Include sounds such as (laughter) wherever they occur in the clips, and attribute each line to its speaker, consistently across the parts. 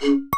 Speaker 1: you (laughs)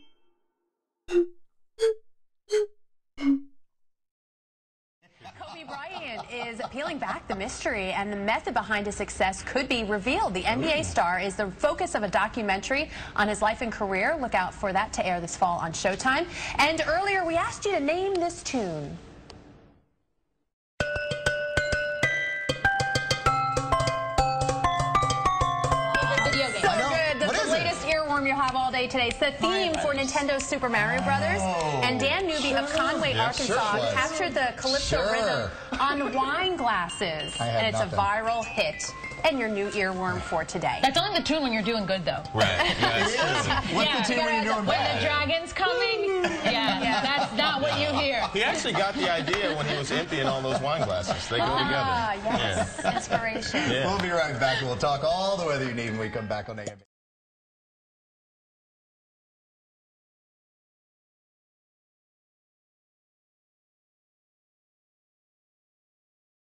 Speaker 1: Kobe Bryant is peeling back the mystery, and the method behind his success could be revealed. The NBA star is the focus of a documentary on his life and career. Look out for that to air this fall on Showtime. And earlier, we asked you to name this tune. Have all day today. It's the theme for Nintendo's Super Mario Brothers. And Dan Newbie of Conway,
Speaker 2: Yeah,
Speaker 1: Arkansas,
Speaker 2: it was.
Speaker 1: captured the calypso
Speaker 2: Sure.
Speaker 1: rhythm on (laughs) wine glasses.
Speaker 2: I had
Speaker 1: and it's
Speaker 2: nothing.
Speaker 1: a viral hit. And your new earworm for today.
Speaker 3: That's only the tune when you're doing good, though.
Speaker 4: Right. Yes.
Speaker 2: What's
Speaker 3: yeah, (laughs)
Speaker 2: the team when you're doing
Speaker 3: when
Speaker 2: bad?
Speaker 3: the dragon's coming. (laughs) Yeah, that's not what you hear.
Speaker 4: He actually got the idea when he was emptying all those wine glasses. They go
Speaker 1: Ah,
Speaker 4: together.
Speaker 1: yes. Inspiration.
Speaker 4: Yeah.
Speaker 2: We'll be right back and we'll talk all the weather you need when we come back on AM.